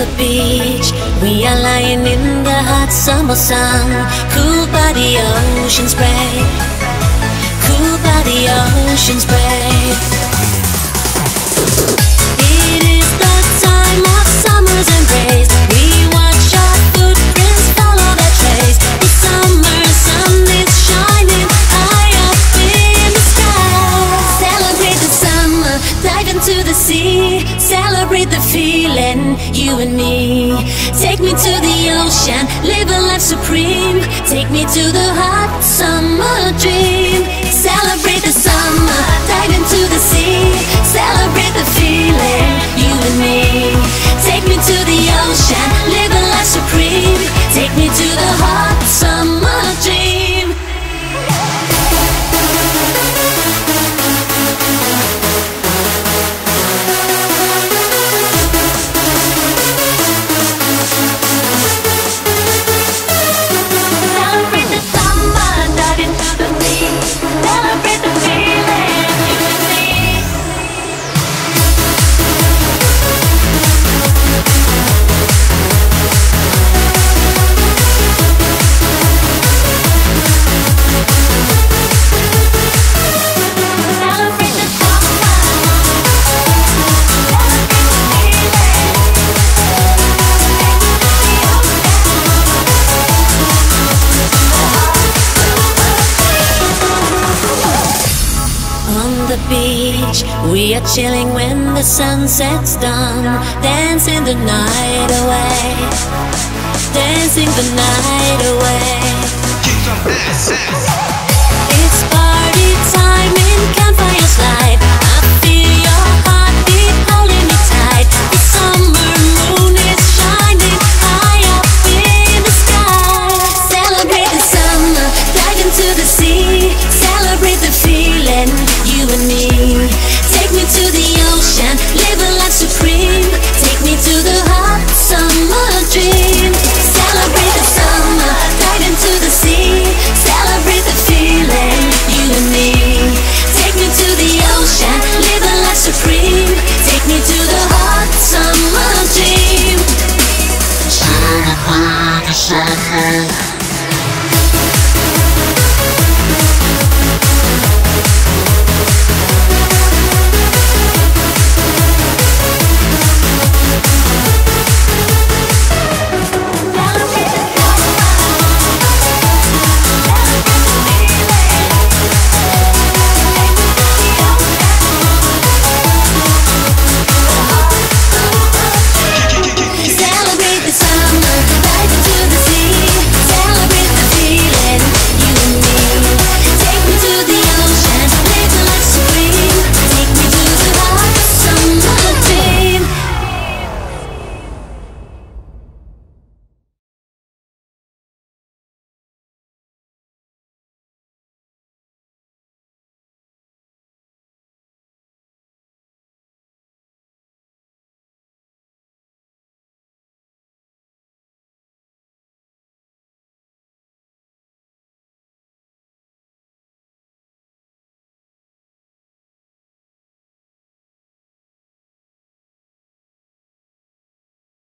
the beach. We are lying in the hot summer sun, cool by the ocean spray. Cool by the ocean spray. It Celebrate the feeling, you and me. Take me to the ocean, live a life supreme. Take me to the hot summer dream. the beach. We are chilling when the sun sets down. Dancing the night away. Dancing the night away. sunshine